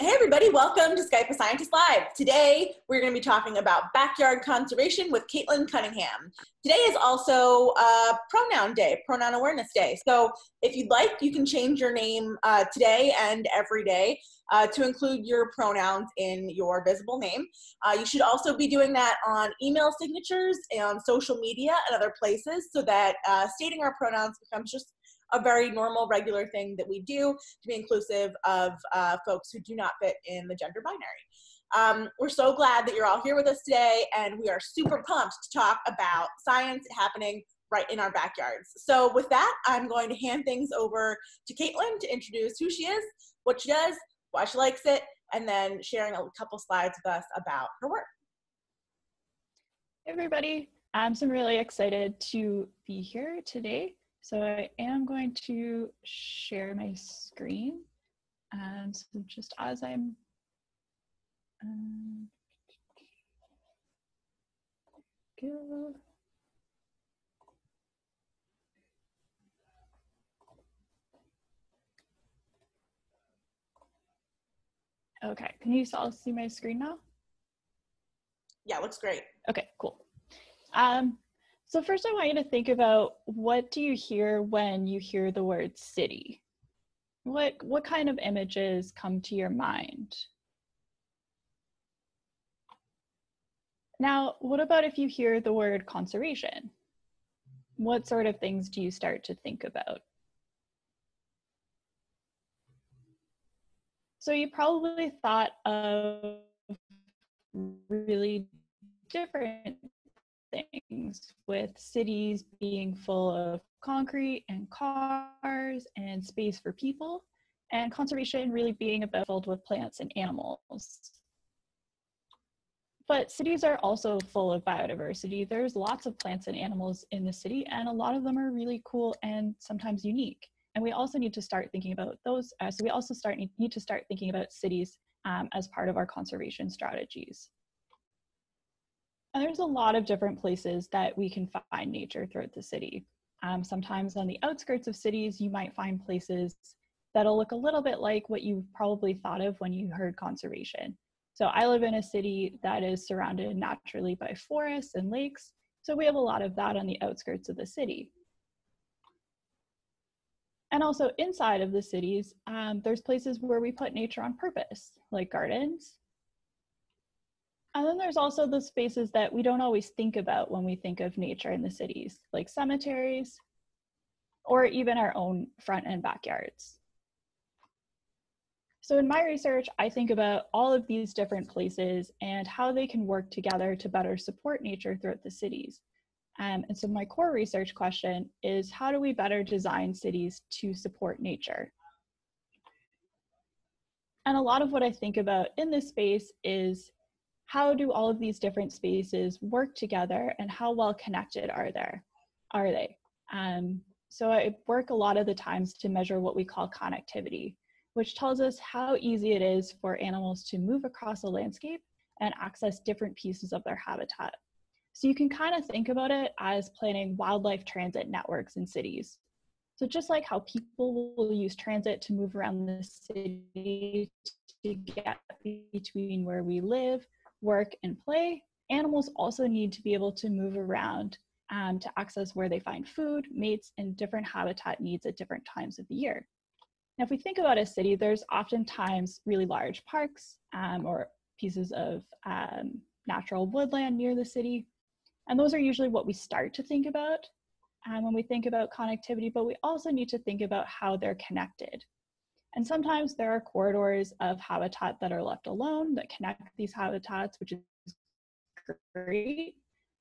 Hey everybody, welcome to Skype a Scientist Live. Today we're going to be talking about backyard conservation with Caitlin Cunningham. Today is also uh, Pronoun Day, Pronoun Awareness Day. So if you'd like, you can change your name uh, today and every day uh, to include your pronouns in your visible name. Uh, you should also be doing that on email signatures and on social media and other places so that uh, stating our pronouns becomes just a very normal, regular thing that we do to be inclusive of uh, folks who do not fit in the gender binary. Um, we're so glad that you're all here with us today, and we are super pumped to talk about science happening right in our backyards. So, with that, I'm going to hand things over to Caitlin to introduce who she is, what she does, why she likes it, and then sharing a couple slides with us about her work. Hey everybody, I'm so really excited to be here today so I am going to share my screen. And so just as I'm um, go. Okay, can you all see my screen now? Yeah, looks great. Okay, cool. Um, so first I want you to think about what do you hear when you hear the word city? What, what kind of images come to your mind? Now, what about if you hear the word conservation? What sort of things do you start to think about? So you probably thought of really different things with cities being full of concrete and cars and space for people and conservation really being about filled with plants and animals. But cities are also full of biodiversity. There's lots of plants and animals in the city and a lot of them are really cool and sometimes unique. And we also need to start thinking about those. Uh, so we also start need to start thinking about cities um, as part of our conservation strategies. And there's a lot of different places that we can find nature throughout the city. Um, sometimes on the outskirts of cities, you might find places that'll look a little bit like what you probably thought of when you heard conservation. So I live in a city that is surrounded naturally by forests and lakes. So we have a lot of that on the outskirts of the city. And also inside of the cities, um, there's places where we put nature on purpose, like gardens, and then there's also the spaces that we don't always think about when we think of nature in the cities, like cemeteries, or even our own front and backyards. So in my research, I think about all of these different places and how they can work together to better support nature throughout the cities. Um, and so my core research question is how do we better design cities to support nature? And a lot of what I think about in this space is how do all of these different spaces work together and how well connected are there are they? Um, so i work a lot of the times to measure what we call connectivity which tells us how easy it is for animals to move across a landscape and access different pieces of their habitat. So you can kind of think about it as planning wildlife transit networks in cities. So just like how people will use transit to move around the city to get between where we live work, and play, animals also need to be able to move around um, to access where they find food, mates, and different habitat needs at different times of the year. Now, if we think about a city, there's oftentimes really large parks um, or pieces of um, natural woodland near the city. And those are usually what we start to think about um, when we think about connectivity, but we also need to think about how they're connected. And sometimes there are corridors of habitat that are left alone that connect these habitats, which is great,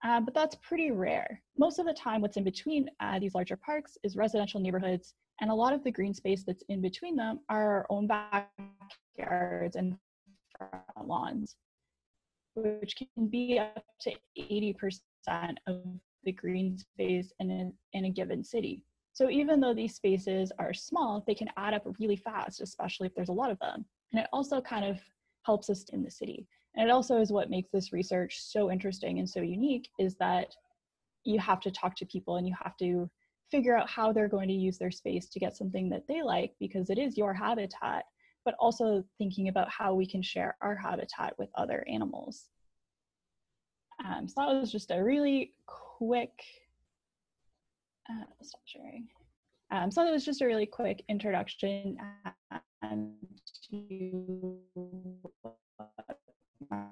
uh, but that's pretty rare. Most of the time, what's in between uh, these larger parks is residential neighborhoods, and a lot of the green space that's in between them are our own backyards and front lawns, which can be up to 80% of the green space in a, in a given city. So even though these spaces are small, they can add up really fast, especially if there's a lot of them. And it also kind of helps us in the city. And it also is what makes this research so interesting and so unique is that you have to talk to people and you have to figure out how they're going to use their space to get something that they like because it is your habitat, but also thinking about how we can share our habitat with other animals. Um, so that was just a really quick, uh, stop sharing. Um, so that was just a really quick introduction to what my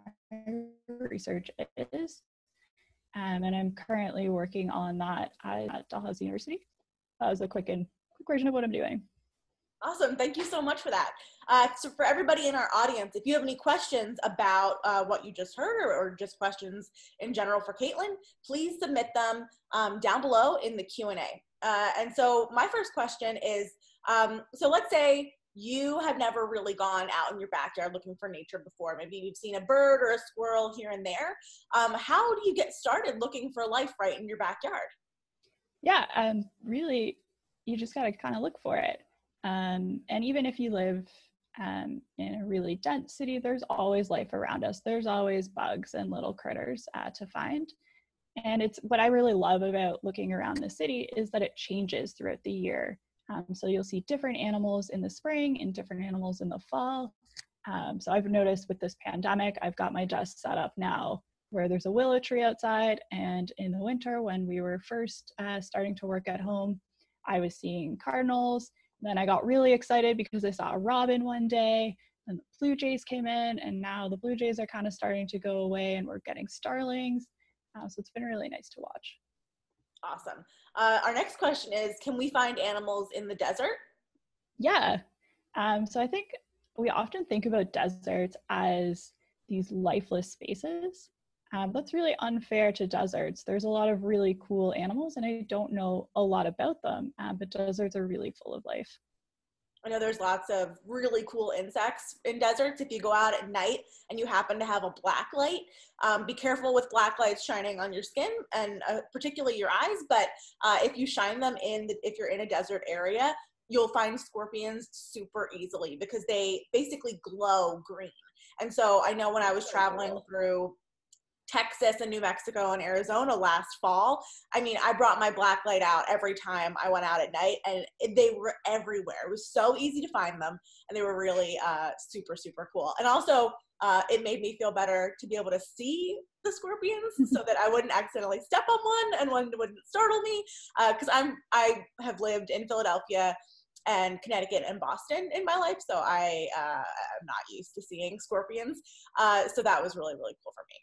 research is. Um, and I'm currently working on that at Dalhousie University. That was a quick and quick version of what I'm doing. Awesome. Thank you so much for that. Uh, so, for everybody in our audience, if you have any questions about uh, what you just heard or, or, just questions in general for Caitlin, please submit them um, down below in the Q&A. Uh, and so my first question is, um, so let's say you have never really gone out in your backyard looking for nature before. Maybe you've seen a bird or a squirrel here and there. Um, how do you get started looking for life right in your backyard? Yeah, um, really, you just got to kind of look for it. Um, and even if you live um, in a really dense city, there's always life around us. There's always bugs and little critters uh, to find. And it's what I really love about looking around the city is that it changes throughout the year. Um, so you'll see different animals in the spring and different animals in the fall. Um, so I've noticed with this pandemic, I've got my desk set up now where there's a willow tree outside. And in the winter, when we were first uh, starting to work at home, I was seeing cardinals then I got really excited because I saw a robin one day and the blue jays came in and now the blue jays are kind of starting to go away and we're getting starlings. Uh, so it's been really nice to watch. Awesome. Uh, our next question is, can we find animals in the desert? Yeah. Um, so I think we often think about deserts as these lifeless spaces. Um, that's really unfair to deserts. There's a lot of really cool animals, and I don't know a lot about them, um, but deserts are really full of life. I know there's lots of really cool insects in deserts. If you go out at night and you happen to have a black light, um, be careful with black lights shining on your skin and uh, particularly your eyes. But uh, if you shine them in, the, if you're in a desert area, you'll find scorpions super easily because they basically glow green. And so I know when I was traveling through Texas and New Mexico and Arizona last fall. I mean, I brought my black light out every time I went out at night, and they were everywhere. It was so easy to find them, and they were really uh, super, super cool. And also, uh, it made me feel better to be able to see the scorpions so that I wouldn't accidentally step on one and one wouldn't startle me. Because uh, I'm I have lived in Philadelphia and Connecticut and Boston in my life, so I uh, am not used to seeing scorpions. Uh, so that was really, really cool for me.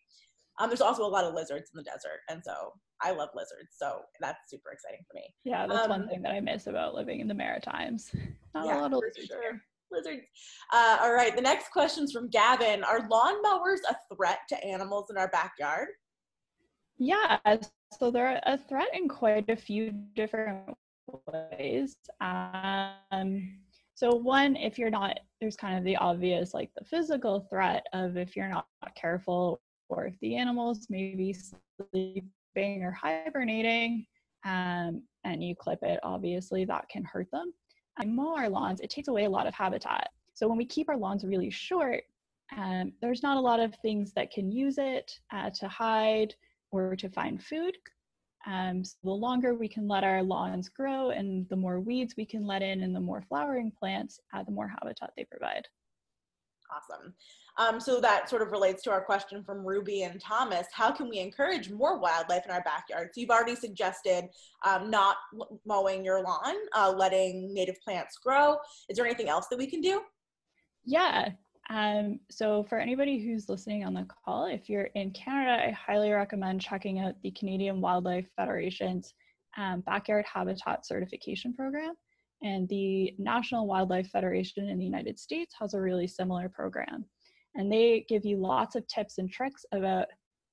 Um, there's also a lot of lizards in the desert, and so I love lizards, so that's super exciting for me. Yeah, that's um, one thing that I miss about living in the Maritimes. Not yeah, a lot of lizards sure. Lizards. Uh, all right, the next question's from Gavin. Are lawnmowers a threat to animals in our backyard? Yeah, so they're a threat in quite a few different ways. Um, so one, if you're not, there's kind of the obvious, like the physical threat of if you're not careful or if the animals may be sleeping or hibernating um, and you clip it, obviously that can hurt them. And mow our lawns, it takes away a lot of habitat. So when we keep our lawns really short, um, there's not a lot of things that can use it uh, to hide or to find food. Um, so the longer we can let our lawns grow and the more weeds we can let in and the more flowering plants, uh, the more habitat they provide. Awesome. Um, so that sort of relates to our question from Ruby and Thomas. How can we encourage more wildlife in our backyard? So you've already suggested um, not mowing your lawn, uh, letting native plants grow. Is there anything else that we can do? Yeah. Um, so for anybody who's listening on the call, if you're in Canada, I highly recommend checking out the Canadian Wildlife Federation's um, Backyard Habitat Certification Program. And the National Wildlife Federation in the United States has a really similar program and they give you lots of tips and tricks about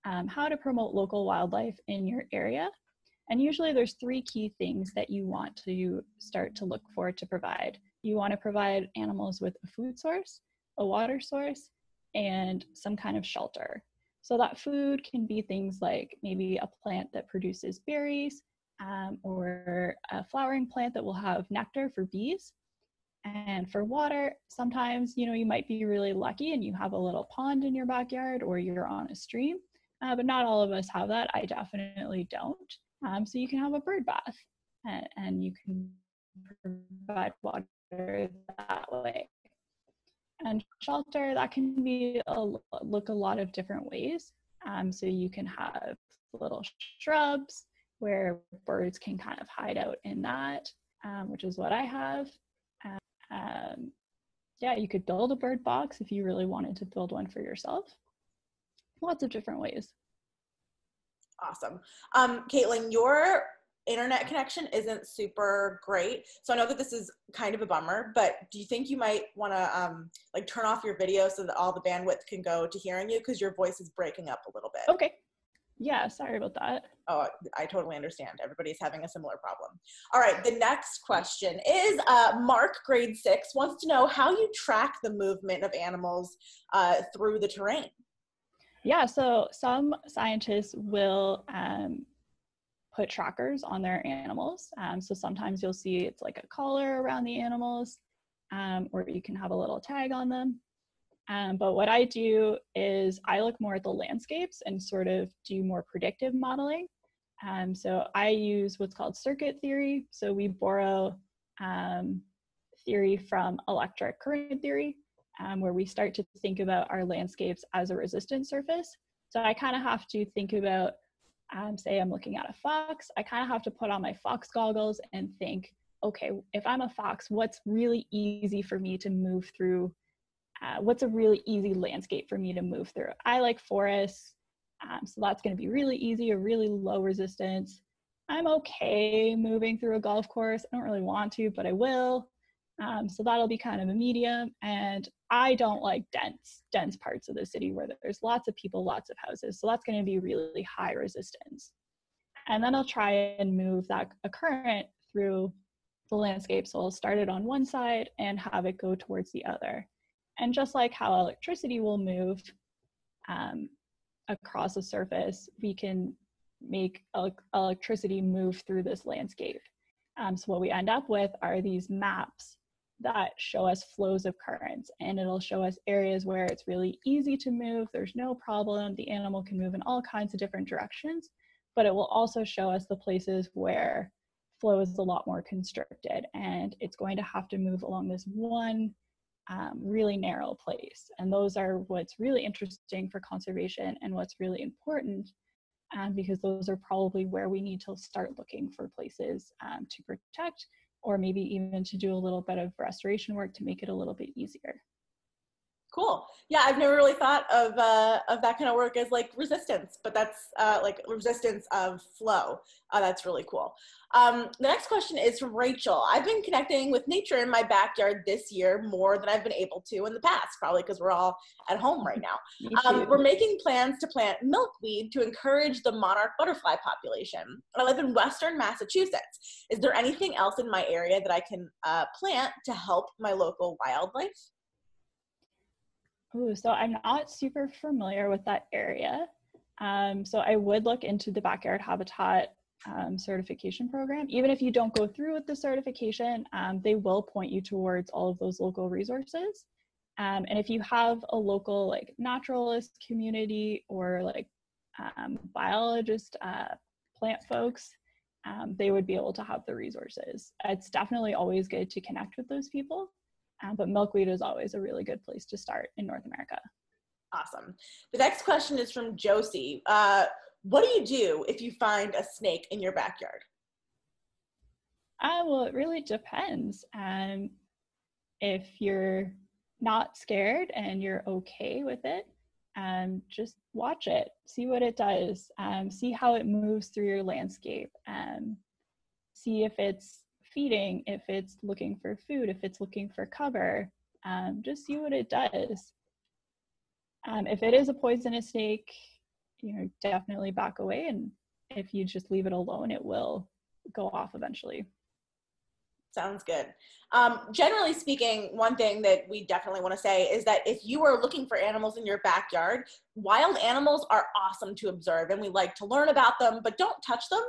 um, how to promote local wildlife in your area. And usually there's three key things that you want to start to look for to provide. You want to provide animals with a food source, a water source, and some kind of shelter. So that food can be things like maybe a plant that produces berries um, or a flowering plant that will have nectar for bees. And for water, sometimes, you know, you might be really lucky and you have a little pond in your backyard or you're on a stream, uh, but not all of us have that. I definitely don't. Um, so you can have a bird bath and, and you can provide water that way. And shelter, that can be a, look a lot of different ways. Um, so you can have little shrubs where birds can kind of hide out in that, um, which is what I have. Um, yeah, you could build a bird box if you really wanted to build one for yourself. Lots of different ways. Awesome. Um, Caitlin, your internet connection isn't super great. So I know that this is kind of a bummer, but do you think you might want to um, like turn off your video so that all the bandwidth can go to hearing you because your voice is breaking up a little bit? Okay. Yeah, sorry about that. Oh, I totally understand. Everybody's having a similar problem. All right, the next question is uh, Mark, grade six, wants to know how you track the movement of animals uh, through the terrain. Yeah, so some scientists will um, put trackers on their animals. Um, so sometimes you'll see it's like a collar around the animals, um, or you can have a little tag on them. Um, but what I do is I look more at the landscapes and sort of do more predictive modeling. Um, so I use what's called circuit theory. So we borrow um, theory from electric current theory, um, where we start to think about our landscapes as a resistance surface. So I kind of have to think about, um, say I'm looking at a fox, I kind of have to put on my fox goggles and think, okay, if I'm a fox, what's really easy for me to move through uh, what's a really easy landscape for me to move through. I like forests, um, so that's going to be really easy, a really low resistance. I'm okay moving through a golf course. I don't really want to, but I will. Um, so that'll be kind of a medium. And I don't like dense, dense parts of the city where there's lots of people, lots of houses. So that's going to be really high resistance. And then I'll try and move that a current through the landscape. So I'll start it on one side and have it go towards the other. And just like how electricity will move um, across a surface, we can make electricity move through this landscape. Um, so what we end up with are these maps that show us flows of currents and it'll show us areas where it's really easy to move, there's no problem, the animal can move in all kinds of different directions, but it will also show us the places where flow is a lot more constricted and it's going to have to move along this one um, really narrow place. And those are what's really interesting for conservation and what's really important um, because those are probably where we need to start looking for places um, to protect or maybe even to do a little bit of restoration work to make it a little bit easier. Cool. Yeah, I've never really thought of uh, of that kind of work as like resistance, but that's uh, like resistance of flow. Uh, that's really cool. Um, the next question is from Rachel. I've been connecting with nature in my backyard this year more than I've been able to in the past, probably because we're all at home right now. Um, we're making plans to plant milkweed to encourage the monarch butterfly population. I live in Western Massachusetts. Is there anything else in my area that I can uh, plant to help my local wildlife? Ooh, so I'm not super familiar with that area. Um, so I would look into the backyard habitat um, certification program. Even if you don't go through with the certification, um, they will point you towards all of those local resources. Um, and if you have a local like naturalist community or like um, biologist, uh, plant folks, um, they would be able to have the resources. It's definitely always good to connect with those people. Um, but milkweed is always a really good place to start in North America. Awesome. The next question is from Josie. Uh, what do you do if you find a snake in your backyard? Uh, well, it really depends. Um, if you're not scared and you're okay with it, um, just watch it, see what it does, um, see how it moves through your landscape, um, see if it's feeding, if it's looking for food, if it's looking for cover, um, just see what it does. Um, if it is a poisonous snake, you know, definitely back away. And if you just leave it alone, it will go off eventually. Sounds good. Um, generally speaking, one thing that we definitely want to say is that if you are looking for animals in your backyard, wild animals are awesome to observe and we like to learn about them, but don't touch them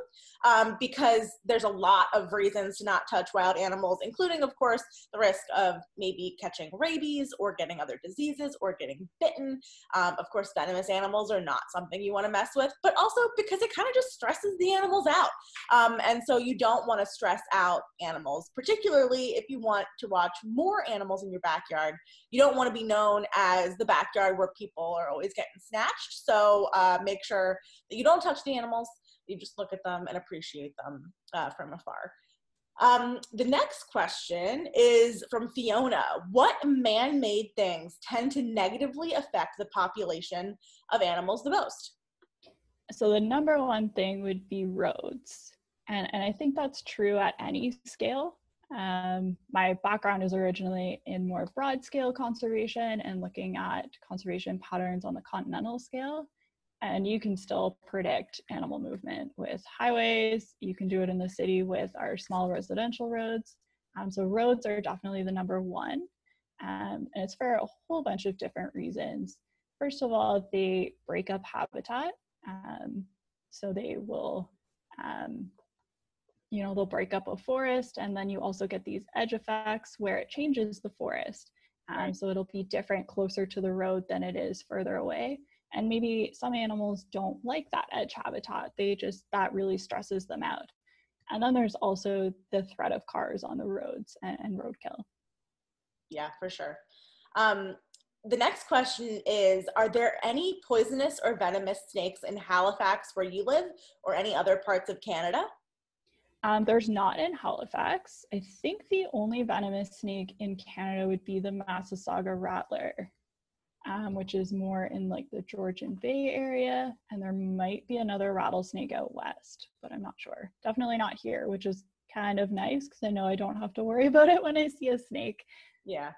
um, because there's a lot of reasons to not touch wild animals, including, of course, the risk of maybe catching rabies or getting other diseases or getting bitten. Um, of course, venomous animals are not something you want to mess with, but also because it kind of just stresses the animals out. Um, and so you don't want to stress out animals particularly if you want to watch more animals in your backyard. You don't want to be known as the backyard where people are always getting snatched. So uh, make sure that you don't touch the animals, you just look at them and appreciate them uh, from afar. Um, the next question is from Fiona. What man made things tend to negatively affect the population of animals the most? So, the number one thing would be roads. And, and I think that's true at any scale. Um, my background is originally in more broad scale conservation and looking at conservation patterns on the continental scale and you can still predict animal movement with highways. You can do it in the city with our small residential roads. Um, so roads are definitely the number one, um, and it's for a whole bunch of different reasons. First of all, they break up habitat, um, so they will, um, you know, they'll break up a forest, and then you also get these edge effects where it changes the forest. Um, so it'll be different closer to the road than it is further away. And maybe some animals don't like that edge habitat. They just that really stresses them out. And then there's also the threat of cars on the roads and, and roadkill. Yeah for sure. Um, the next question is Are there any poisonous or venomous snakes in Halifax where you live or any other parts of Canada? Um, there's not in Halifax. I think the only venomous snake in Canada would be the Massasauga rattler um, which is more in like the Georgian Bay area. And there might be another rattlesnake out west, but I'm not sure. Definitely not here, which is kind of nice because I know I don't have to worry about it when I see a snake. Yeah,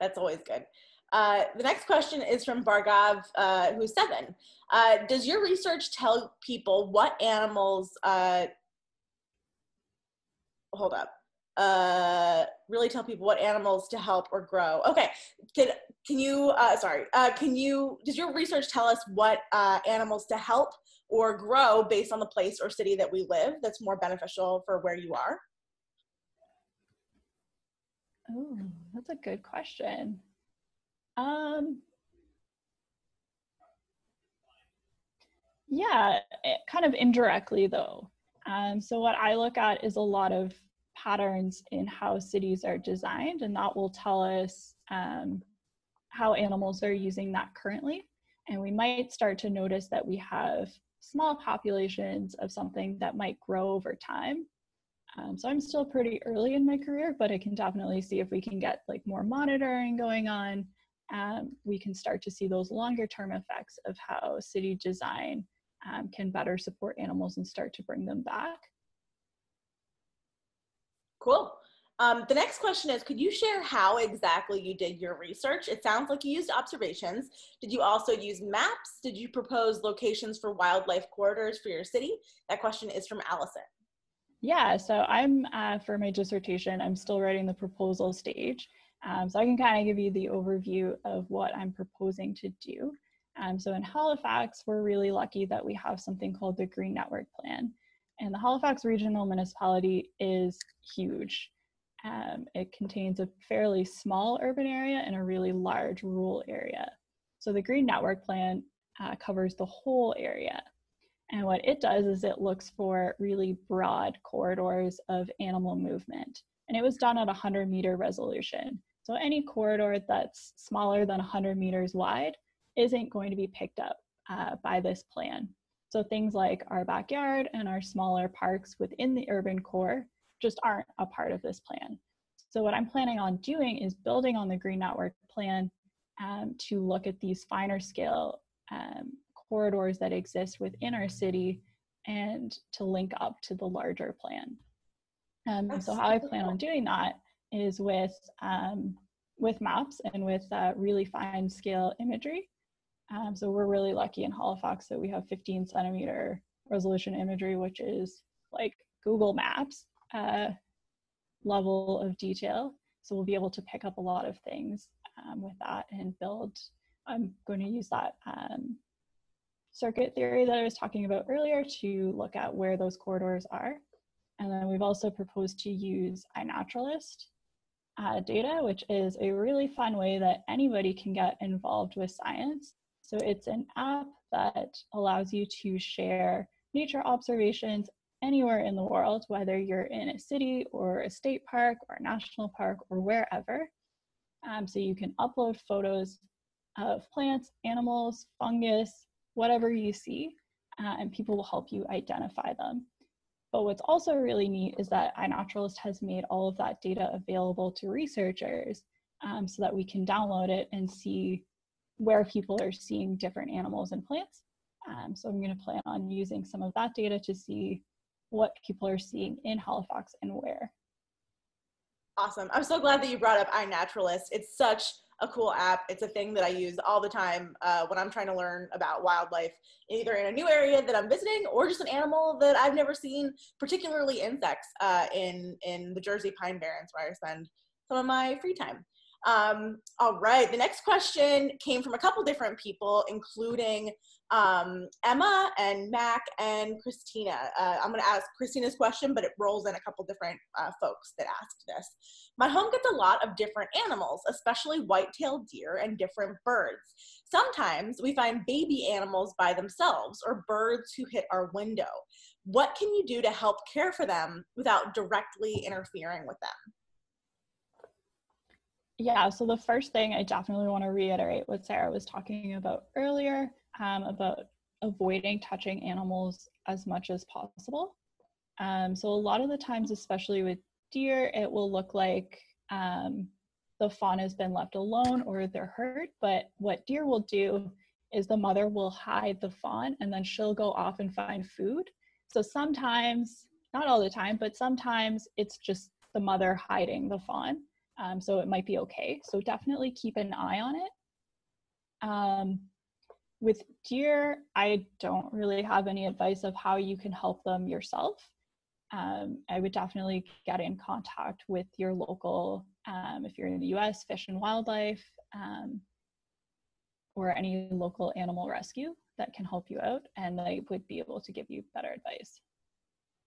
that's always good. Uh, the next question is from Bargav, uh, who's seven. Uh, does your research tell people what animals, uh, hold up, uh, really tell people what animals to help or grow? Okay, can, can you, uh, sorry, uh, can you, does your research tell us what uh, animals to help or grow based on the place or city that we live that's more beneficial for where you are? Oh, that's a good question. Um, yeah, it, kind of indirectly though. Um, so what I look at is a lot of patterns in how cities are designed, and that will tell us um, how animals are using that currently. And we might start to notice that we have small populations of something that might grow over time. Um, so I'm still pretty early in my career, but I can definitely see if we can get like more monitoring going on, um, we can start to see those longer term effects of how city design um, can better support animals and start to bring them back. Cool. Um, the next question is, could you share how exactly you did your research? It sounds like you used observations. Did you also use maps? Did you propose locations for wildlife corridors for your city? That question is from Allison. Yeah, so I'm, uh, for my dissertation, I'm still writing the proposal stage. Um, so I can kind of give you the overview of what I'm proposing to do. Um, so in Halifax, we're really lucky that we have something called the Green Network Plan. And the Halifax Regional Municipality is huge. Um, it contains a fairly small urban area and a really large rural area. So the Green Network Plan uh, covers the whole area. And what it does is it looks for really broad corridors of animal movement. And it was done at 100 meter resolution. So any corridor that's smaller than 100 meters wide isn't going to be picked up uh, by this plan. So things like our backyard and our smaller parks within the urban core just aren't a part of this plan. So what I'm planning on doing is building on the Green Network plan um, to look at these finer scale um, corridors that exist within our city and to link up to the larger plan. Um, so how I plan on doing that is with um, with maps and with uh, really fine scale imagery. Um, so we're really lucky in Halifax that we have 15 centimeter resolution imagery, which is like Google Maps uh, level of detail. So we'll be able to pick up a lot of things um, with that and build. I'm going to use that um, circuit theory that I was talking about earlier to look at where those corridors are. And then we've also proposed to use iNaturalist uh, data, which is a really fun way that anybody can get involved with science. So it's an app that allows you to share nature observations anywhere in the world, whether you're in a city or a state park or a national park or wherever. Um, so you can upload photos of plants, animals, fungus, whatever you see, uh, and people will help you identify them. But what's also really neat is that iNaturalist has made all of that data available to researchers um, so that we can download it and see where people are seeing different animals and plants. Um, so I'm going to plan on using some of that data to see what people are seeing in Halifax and where. Awesome. I'm so glad that you brought up iNaturalist. It's such a cool app. It's a thing that I use all the time uh, when I'm trying to learn about wildlife, either in a new area that I'm visiting or just an animal that I've never seen, particularly insects uh, in, in the Jersey Pine Barrens where I spend some of my free time. Um, all right, the next question came from a couple different people, including um, Emma and Mac and Christina. Uh, I'm going to ask Christina's question, but it rolls in a couple different uh, folks that asked this. My home gets a lot of different animals, especially white-tailed deer and different birds. Sometimes we find baby animals by themselves or birds who hit our window. What can you do to help care for them without directly interfering with them? Yeah, so the first thing I definitely want to reiterate what Sarah was talking about earlier um, about avoiding touching animals as much as possible. Um, so a lot of the times, especially with deer, it will look like um, the fawn has been left alone or they're hurt. But what deer will do is the mother will hide the fawn and then she'll go off and find food. So sometimes, not all the time, but sometimes it's just the mother hiding the fawn. Um, so it might be okay. So definitely keep an eye on it. Um, with deer, I don't really have any advice of how you can help them yourself. Um, I would definitely get in contact with your local, um, if you're in the US, Fish and Wildlife, um, or any local animal rescue that can help you out, and they would be able to give you better advice.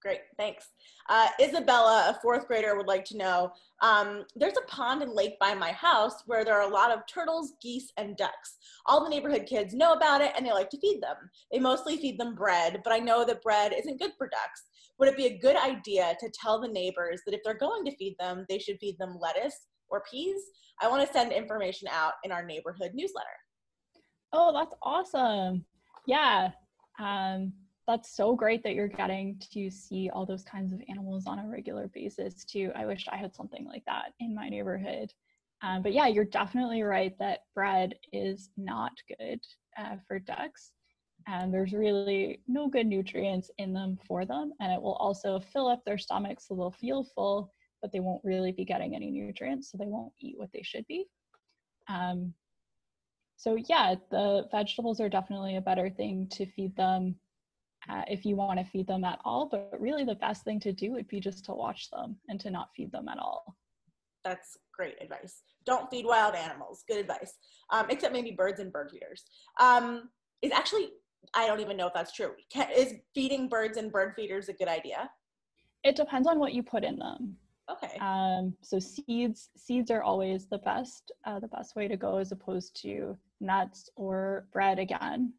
Great, thanks. Uh, Isabella, a fourth grader, would like to know, um, there's a pond and lake by my house where there are a lot of turtles, geese, and ducks. All the neighborhood kids know about it and they like to feed them. They mostly feed them bread, but I know that bread isn't good for ducks. Would it be a good idea to tell the neighbors that if they're going to feed them, they should feed them lettuce or peas? I want to send information out in our neighborhood newsletter. Oh, that's awesome. Yeah. Um, that's so great that you're getting to see all those kinds of animals on a regular basis too. I wish I had something like that in my neighborhood. Um, but yeah, you're definitely right that bread is not good uh, for ducks. And there's really no good nutrients in them for them. And it will also fill up their stomachs so they'll feel full, but they won't really be getting any nutrients, so they won't eat what they should be. Um, so yeah, the vegetables are definitely a better thing to feed them uh, if you want to feed them at all. But really, the best thing to do would be just to watch them and to not feed them at all. That's great advice. Don't feed wild animals. Good advice. Um, except maybe birds and bird feeders. Um, is actually, I don't even know if that's true. Can, is feeding birds and bird feeders a good idea? It depends on what you put in them. Okay. Um, so seeds, seeds are always the best, uh, the best way to go as opposed to nuts or bread again.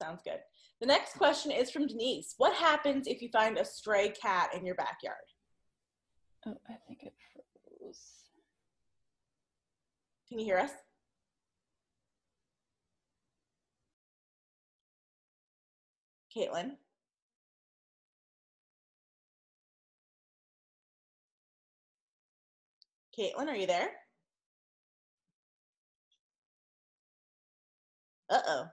Sounds good. The next question is from Denise. What happens if you find a stray cat in your backyard? Oh, I think it froze. Can you hear us? Caitlin? Caitlin, are you there? Uh-oh.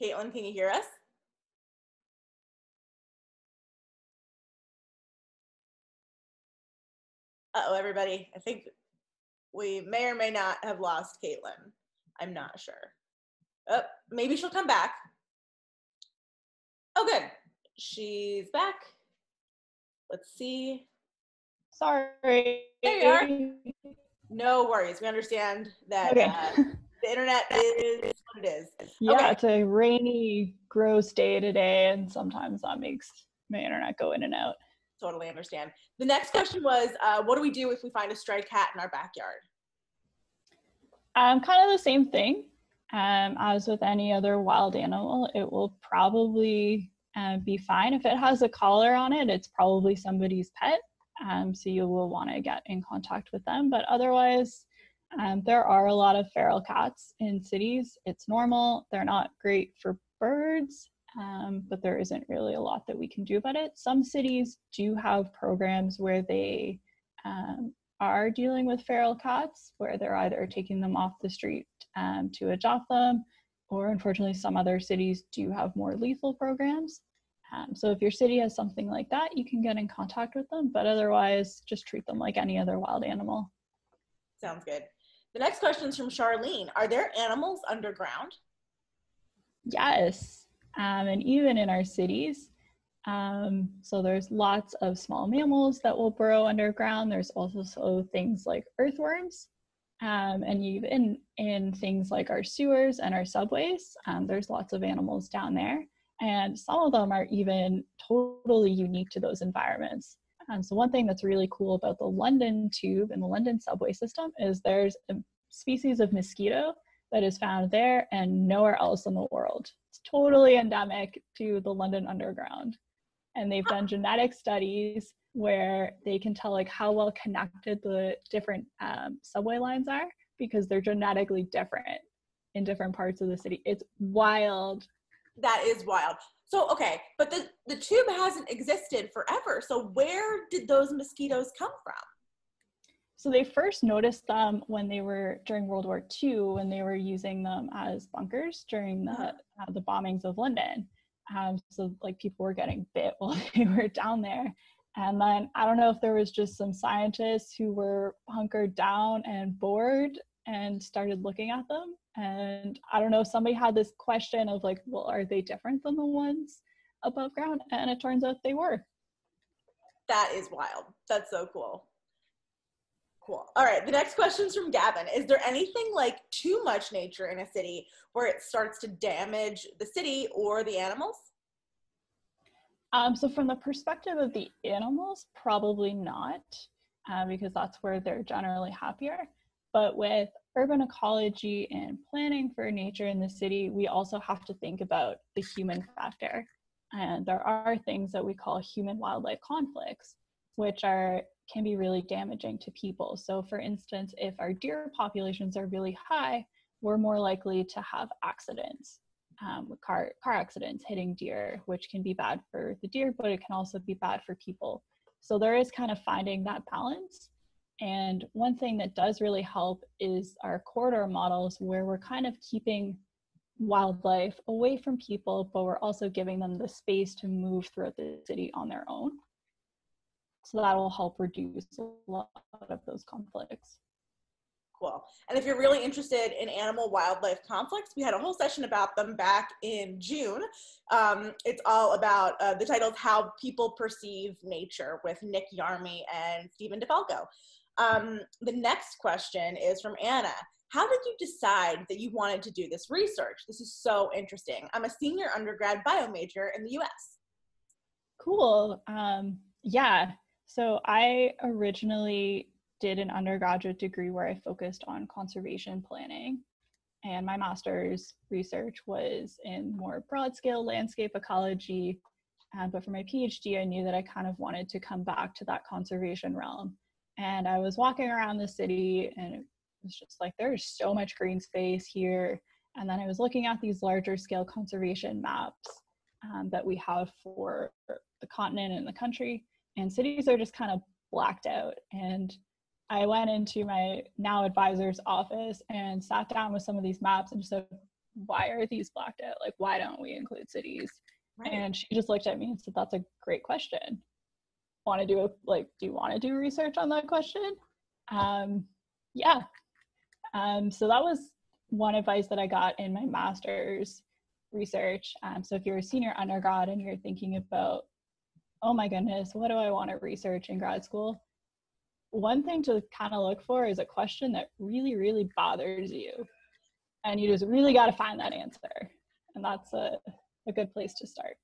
Caitlin, can you hear us? Uh-oh, everybody. I think we may or may not have lost Caitlin. I'm not sure. Oh, maybe she'll come back. Oh, good. She's back. Let's see. Sorry. There you are. No worries. We understand that okay. uh, the internet is what it is. Yeah, okay. it's a rainy, gross day today, and sometimes that makes my internet go in and out. Totally understand. The next question was, uh, what do we do if we find a stray cat in our backyard? Um, kind of the same thing. Um, as with any other wild animal, it will probably uh, be fine. If it has a collar on it, it's probably somebody's pet. Um, so you will want to get in contact with them. But otherwise, um, there are a lot of feral cats in cities. It's normal. They're not great for birds, um, but there isn't really a lot that we can do about it. Some cities do have programs where they um, are dealing with feral cats, where they're either taking them off the street um, to adopt them, or unfortunately, some other cities do have more lethal programs. Um, so if your city has something like that, you can get in contact with them, but otherwise, just treat them like any other wild animal. Sounds good. The next question is from Charlene. Are there animals underground? Yes, um, and even in our cities. Um, so there's lots of small mammals that will burrow underground. There's also things like earthworms, um, and even in things like our sewers and our subways, um, there's lots of animals down there. And some of them are even totally unique to those environments. Um, so one thing that's really cool about the London tube and the London subway system is there's a species of mosquito that is found there and nowhere else in the world. It's totally endemic to the London Underground. And they've done genetic studies where they can tell like how well connected the different um, subway lines are because they're genetically different in different parts of the city. It's wild. That is wild. So okay, but the the tube hasn't existed forever. So where did those mosquitoes come from? So they first noticed them when they were during World War II when they were using them as bunkers during the uh-huh. uh, the bombings of London. Um, so like people were getting bit while they were down there. And then I don't know if there was just some scientists who were hunkered down and bored and started looking at them. And I don't know, somebody had this question of like, well, are they different than the ones above ground? And it turns out they were. That is wild. That's so cool. Cool. All right. The next question is from Gavin. Is there anything like too much nature in a city where it starts to damage the city or the animals? Um, so, from the perspective of the animals, probably not, uh, because that's where they're generally happier. But with urban ecology and planning for nature in the city, we also have to think about the human factor. And there are things that we call human wildlife conflicts, which are can be really damaging to people. So, for instance, if our deer populations are really high, we're more likely to have accidents, um, car, car accidents hitting deer, which can be bad for the deer, but it can also be bad for people. So, there is kind of finding that balance. And one thing that does really help is our corridor models, where we're kind of keeping wildlife away from people, but we're also giving them the space to move throughout the city on their own. So that will help reduce a lot of those conflicts. Cool. And if you're really interested in animal wildlife conflicts, we had a whole session about them back in June. Um, it's all about uh, the title is How People Perceive Nature with Nick Yarmy and Stephen DeFalco. Um, the next question is from Anna. How did you decide that you wanted to do this research? This is so interesting. I'm a senior undergrad bio major in the US. Cool. Um, yeah, so I originally did an undergraduate degree where I focused on conservation planning. And my master's research was in more broad scale landscape ecology. Uh, but for my PhD, I knew that I kind of wanted to come back to that conservation realm. And I was walking around the city and it was just like, there's so much green space here. And then I was looking at these larger scale conservation maps um, that we have for the continent and the country and cities are just kind of blacked out. And I went into my now advisor's office and sat down with some of these maps and just said, why are these blacked out? Like, why don't we include cities? Right. And she just looked at me and said, that's a great question. Want to do a, like, do you want to do research on that question? Um, yeah. Um, so that was one advice that I got in my master's research. Um, so if you're a senior undergrad and you're thinking about oh my goodness, what do I want to research in grad school? One thing to kind of look for is a question that really, really bothers you. And you just really got to find that answer. And that's a, a good place to start.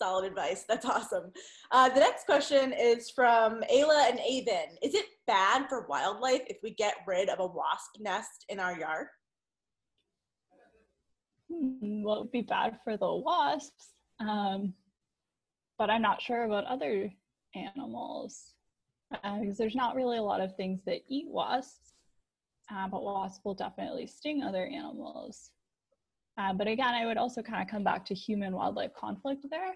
Solid advice. That's awesome. Uh, the next question is from Ayla and Avon. Is it bad for wildlife if we get rid of a wasp nest in our yard? Hmm, well, it would be bad for the wasps, um, but I'm not sure about other animals because uh, there's not really a lot of things that eat wasps, uh, but wasps will definitely sting other animals. Uh, but again, I would also kind of come back to human wildlife conflict there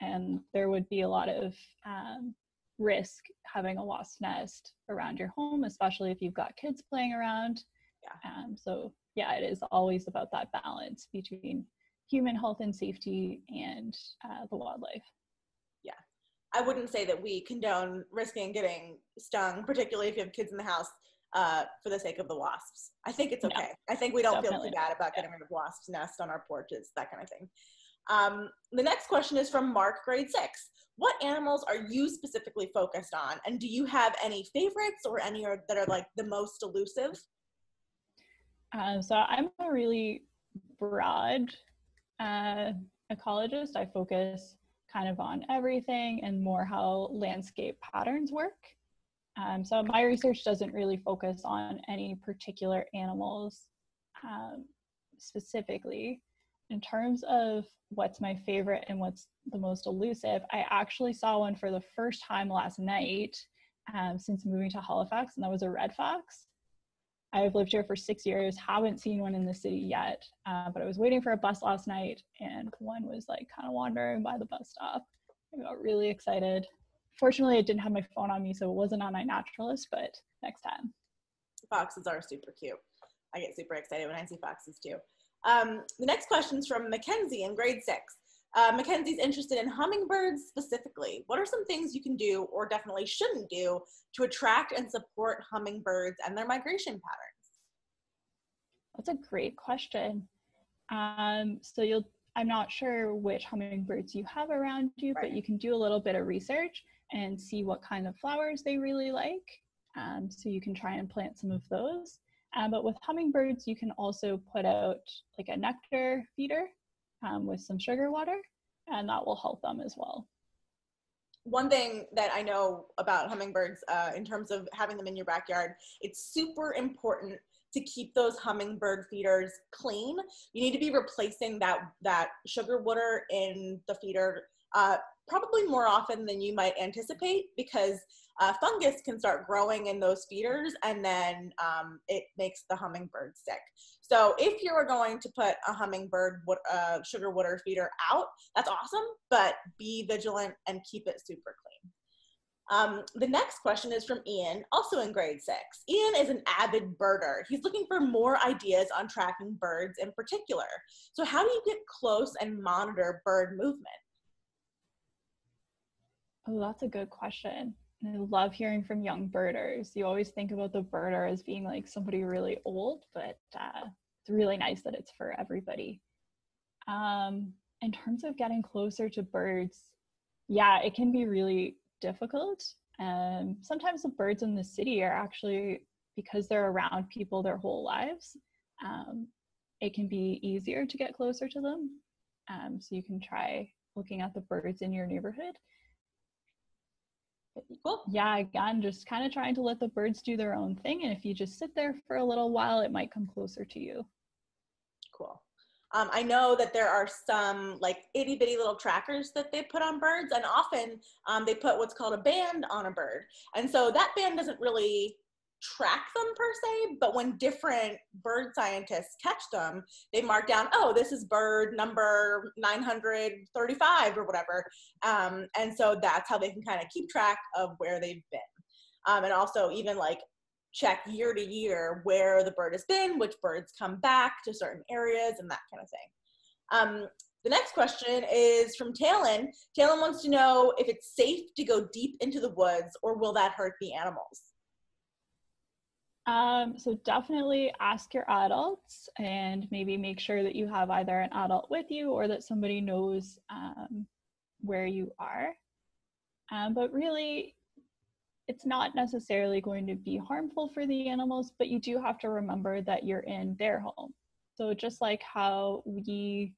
and there would be a lot of um, risk having a wasp nest around your home, especially if you've got kids playing around. Yeah. Um, so yeah, it is always about that balance between human health and safety and uh, the wildlife. Yeah, I wouldn't say that we condone risking getting stung, particularly if you have kids in the house. Uh, for the sake of the wasps, I think it's okay. No, I think we don't feel too bad about getting rid of wasps' nests on our porches, that kind of thing. Um, the next question is from Mark, grade six. What animals are you specifically focused on? And do you have any favorites or any are, that are like the most elusive? Uh, so I'm a really broad uh, ecologist. I focus kind of on everything and more how landscape patterns work. Um, so my research doesn't really focus on any particular animals um, specifically. In terms of what's my favorite and what's the most elusive, I actually saw one for the first time last night um, since moving to Halifax, and that was a red fox. I've lived here for six years, haven't seen one in the city yet, uh, but I was waiting for a bus last night, and one was like kind of wandering by the bus stop. I got really excited. Fortunately, I didn't have my phone on me, so it wasn't on iNaturalist, but next time. Foxes are super cute. I get super excited when I see foxes too. Um, the next question is from Mackenzie in grade six. Uh, Mackenzie's interested in hummingbirds specifically. What are some things you can do or definitely shouldn't do to attract and support hummingbirds and their migration patterns? That's a great question. Um, so you'll, I'm not sure which hummingbirds you have around you, right. but you can do a little bit of research and see what kind of flowers they really like. Um, so you can try and plant some of those. Um, but with hummingbirds, you can also put out like a nectar feeder um, with some sugar water, and that will help them as well. One thing that I know about hummingbirds uh, in terms of having them in your backyard, it's super important to keep those hummingbird feeders clean. You need to be replacing that, that sugar water in the feeder uh, probably more often than you might anticipate because uh, fungus can start growing in those feeders and then um, it makes the hummingbird sick. So if you are going to put a hummingbird uh, sugar water feeder out, that's awesome, but be vigilant and keep it super clean. Um, the next question is from Ian, also in grade six. Ian is an avid birder. He's looking for more ideas on tracking birds in particular. So how do you get close and monitor bird movement? Oh, that's a good question. I love hearing from young birders. You always think about the birder as being like somebody really old, but uh, it's really nice that it's for everybody. Um, in terms of getting closer to birds, yeah, it can be really difficult. Um, sometimes the birds in the city are actually, because they're around people their whole lives, um, it can be easier to get closer to them. Um, so you can try looking at the birds in your neighborhood Cool. Yeah, again, just kind of trying to let the birds do their own thing. And if you just sit there for a little while, it might come closer to you. Cool. Um, I know that there are some like itty bitty little trackers that they put on birds, and often um, they put what's called a band on a bird. And so that band doesn't really track them per se, but when different bird scientists catch them, they mark down, oh, this is bird number 935 or whatever. Um, and so that's how they can kind of keep track of where they've been. Um, and also, even like check year to year where the bird has been, which birds come back to certain areas, and that kind of thing. Um, the next question is from Talon. Talon wants to know if it's safe to go deep into the woods or will that hurt the animals? Um, so definitely ask your adults and maybe make sure that you have either an adult with you or that somebody knows um, where you are. Um, but really, it's not necessarily going to be harmful for the animals, but you do have to remember that you're in their home. So just like how we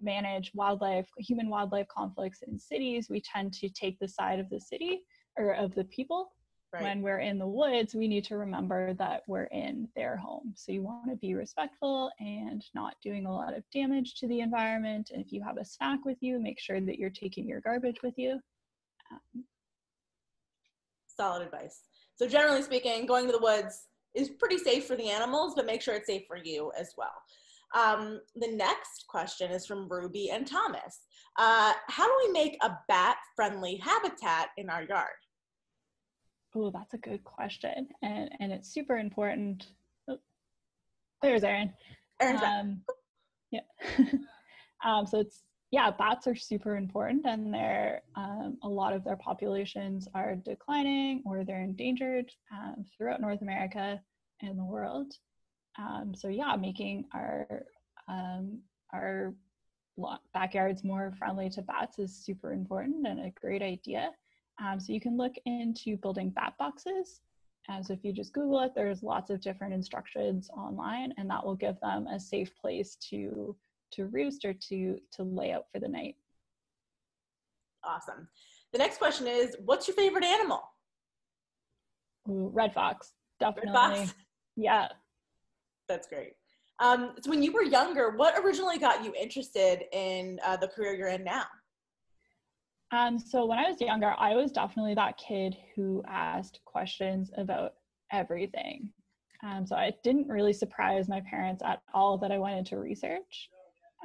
manage wildlife, human wildlife conflicts in cities, we tend to take the side of the city or of the people. Right. When we're in the woods, we need to remember that we're in their home. So you want to be respectful and not doing a lot of damage to the environment. And if you have a snack with you, make sure that you're taking your garbage with you. Um, Solid advice. So generally speaking, going to the woods is pretty safe for the animals, but make sure it's safe for you as well. Um, the next question is from Ruby and Thomas. Uh, how do we make a bat friendly habitat in our yard? Oh, that's a good question. And, and it's super important. Oh, there's Erin. Erin's um, Yeah. um, so it's, yeah, bats are super important and they're, um, a lot of their populations are declining or they're endangered um, throughout North America and the world. Um, so yeah, making our um, our backyards more friendly to bats is super important and a great idea. Um, so you can look into building bat boxes. And so if you just Google it, there's lots of different instructions online, and that will give them a safe place to to roost or to to lay out for the night. Awesome. The next question is, what's your favorite animal? Ooh, red fox, definitely. Red fox? Yeah, that's great. Um, so when you were younger, what originally got you interested in uh, the career you're in now? Um, so when I was younger, I was definitely that kid who asked questions about everything. Um, so it didn't really surprise my parents at all that I went into research.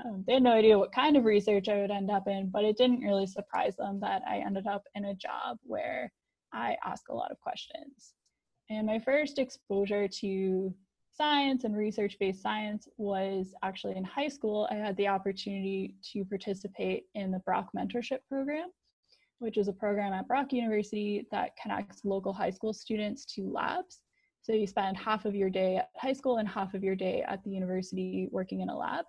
Um, they had no idea what kind of research I would end up in, but it didn't really surprise them that I ended up in a job where I ask a lot of questions. And my first exposure to science and research based science was actually in high school. I had the opportunity to participate in the Brock Mentorship Program, which is a program at Brock University that connects local high school students to labs. So you spend half of your day at high school and half of your day at the university working in a lab.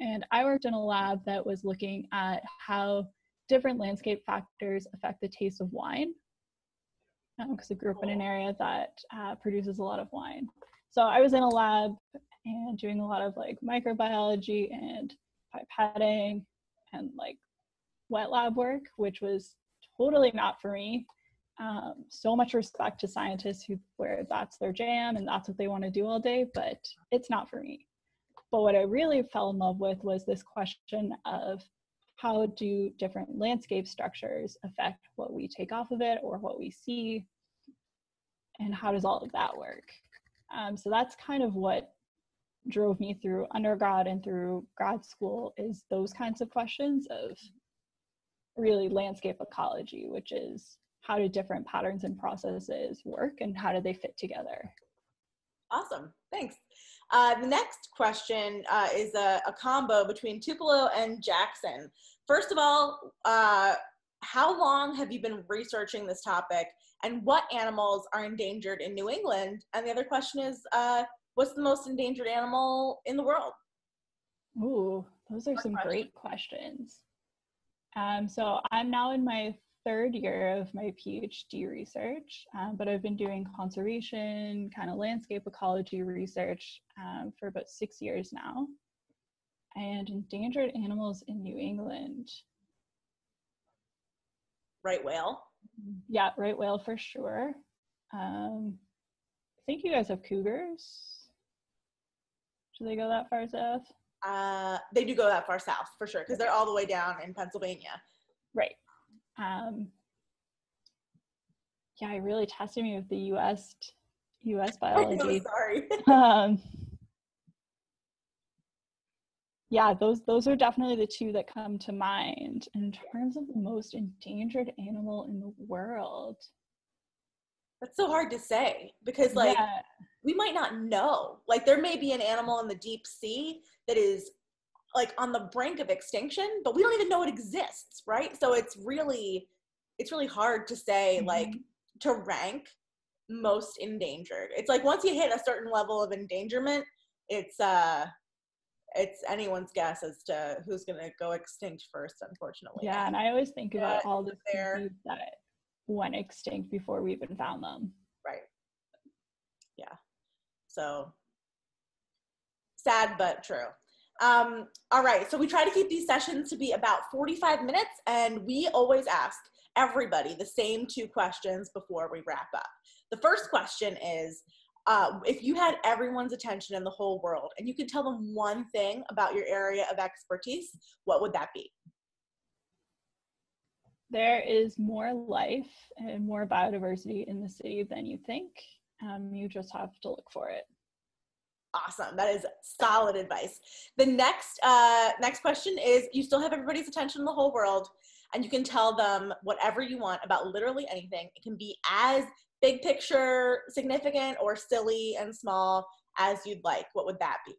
And I worked in a lab that was looking at how different landscape factors affect the taste of wine because um, I grew up in an area that uh, produces a lot of wine. So I was in a lab and doing a lot of like microbiology and pipetting and like wet lab work, which was totally not for me. Um, so much respect to scientists who where that's their jam and that's what they want to do all day, but it's not for me. But what I really fell in love with was this question of how do different landscape structures affect what we take off of it or what we see and how does all of that work um, so that's kind of what drove me through undergrad and through grad school is those kinds of questions of really landscape ecology, which is how do different patterns and processes work and how do they fit together? Awesome, thanks. Uh, the next question uh, is a, a, combo between Tupelo and Jackson. First of all, uh, how long have you been researching this topic and what animals are endangered in New England? And the other question is, uh, what's the most endangered animal in the world? Ooh, those are some question. great questions. Um, so I'm now in my third year of my PhD research, um, but I've been doing conservation, kind of landscape ecology research um, for about six years now. And endangered animals in New England. Right whale. Yeah, right whale for sure. Um, I think you guys have cougars. Should they go that far south? Uh, they do go that far south for sure because they're all the way down in Pennsylvania. Right. Um, yeah, it really tested me with the U.S. U.S. biology. sorry. um, yeah, those those are definitely the two that come to mind. in terms of the most endangered animal in the world, that's so hard to say because like yeah. we might not know. Like there may be an animal in the deep sea that is like on the brink of extinction, but we don't even know it exists, right? So it's really it's really hard to say mm-hmm. like to rank most endangered. It's like once you hit a certain level of endangerment, it's uh it's anyone's guess as to who's going to go extinct first, unfortunately. Yeah, and I always think about all the species that went extinct before we even found them. Right. Yeah. So sad but true. Um, all right, so we try to keep these sessions to be about 45 minutes, and we always ask everybody the same two questions before we wrap up. The first question is uh, if you had everyone's attention in the whole world and you could tell them one thing about your area of expertise, what would that be? There is more life and more biodiversity in the city than you think. Um, you just have to look for it. Awesome. That is solid advice. The next uh, next question is: You still have everybody's attention in the whole world, and you can tell them whatever you want about literally anything. It can be as big picture, significant, or silly and small as you'd like. What would that be?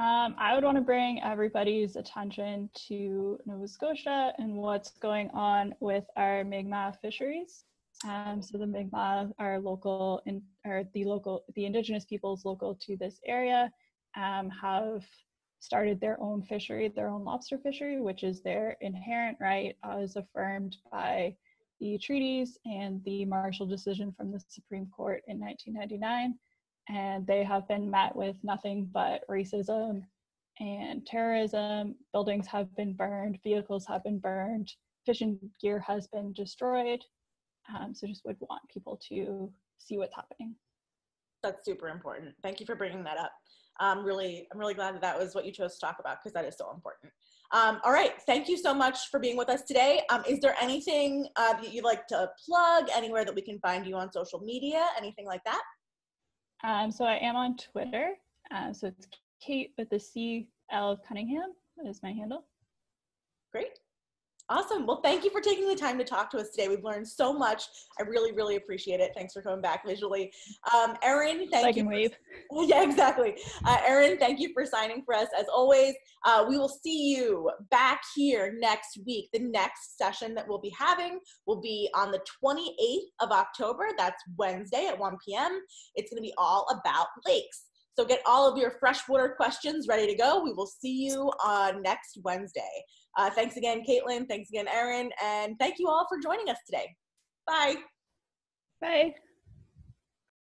Um, I would want to bring everybody's attention to Nova Scotia and what's going on with our Mi'kmaq fisheries. Um, so the Mi'kmaq are local and are the local the indigenous peoples local to this area um, have started their own fishery, their own lobster fishery, which is their inherent right as affirmed by the treaties and the Marshall decision from the Supreme Court in 1999. And they have been met with nothing but racism and terrorism. Buildings have been burned, vehicles have been burned, fishing gear has been destroyed. Um, so just would want people to see what's happening. That's super important. Thank you for bringing that up. Um, really, I'm really glad that that was what you chose to talk about because that is so important. Um, all right, thank you so much for being with us today. Um, is there anything uh, that you'd like to plug, anywhere that we can find you on social media, anything like that? Um, so I am on Twitter. Uh, so it's Kate with the C L of Cunningham is my handle. Great. Awesome. Well, thank you for taking the time to talk to us today. We've learned so much. I really, really appreciate it. Thanks for coming back visually. Um, Erin, thank Second you. wave. For, yeah, exactly. Uh, Erin, thank you for signing for us as always. Uh, we will see you back here next week. The next session that we'll be having will be on the 28th of October. That's Wednesday at 1 p.m. It's going to be all about lakes. So get all of your freshwater questions ready to go. We will see you on next Wednesday. Uh, thanks again, Caitlin. Thanks again, Erin. And thank you all for joining us today. Bye. Bye.